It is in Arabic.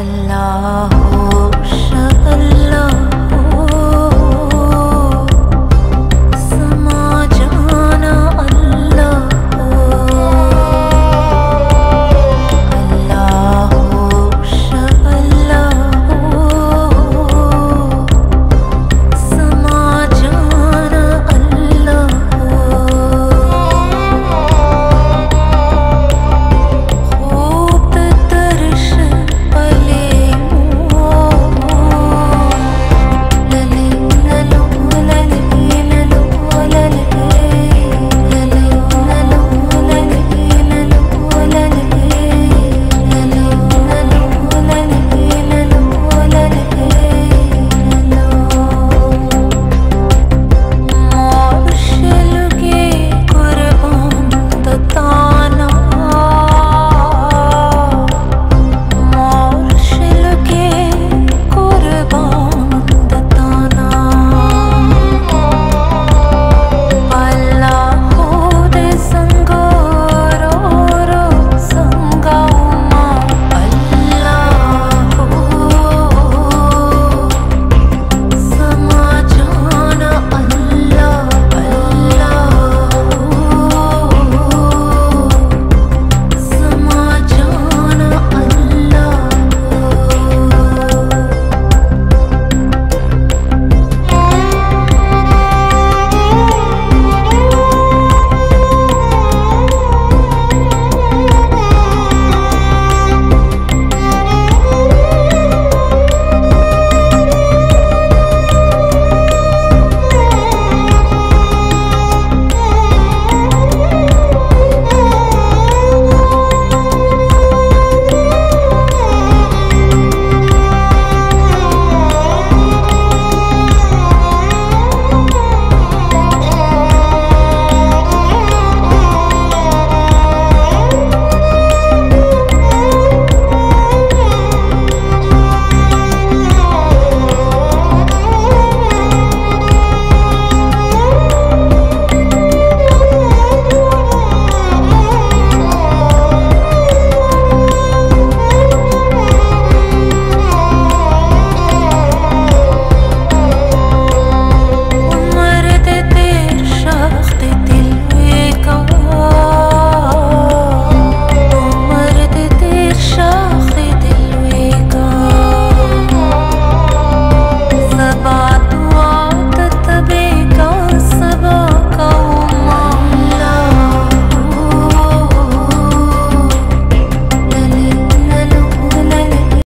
الله شغل